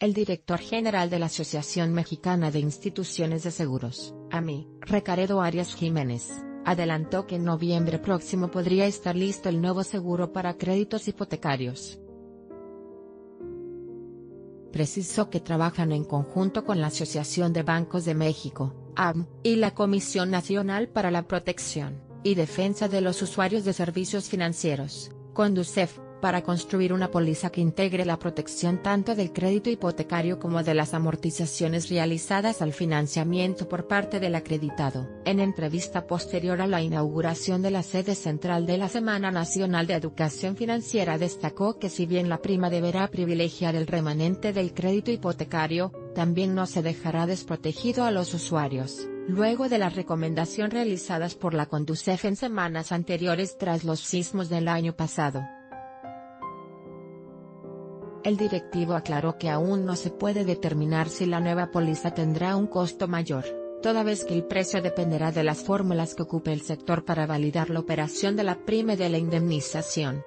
El director general de la Asociación Mexicana de Instituciones de Seguros, AMI, Recaredo Arias Jiménez, adelantó que en noviembre próximo podría estar listo el nuevo seguro para créditos hipotecarios. Precisó que trabajan en conjunto con la Asociación de Bancos de México, AM, y la Comisión Nacional para la Protección y Defensa de los Usuarios de Servicios Financieros, CONDUCEF, para construir una póliza que integre la protección tanto del crédito hipotecario como de las amortizaciones realizadas al financiamiento por parte del acreditado. En entrevista posterior a la inauguración de la sede central de la Semana Nacional de Educación Financiera destacó que si bien la prima deberá privilegiar el remanente del crédito hipotecario, también no se dejará desprotegido a los usuarios luego de la recomendación realizadas por la Conducef en semanas anteriores tras los sismos del año pasado. El directivo aclaró que aún no se puede determinar si la nueva póliza tendrá un costo mayor, toda vez que el precio dependerá de las fórmulas que ocupe el sector para validar la operación de la prime de la indemnización.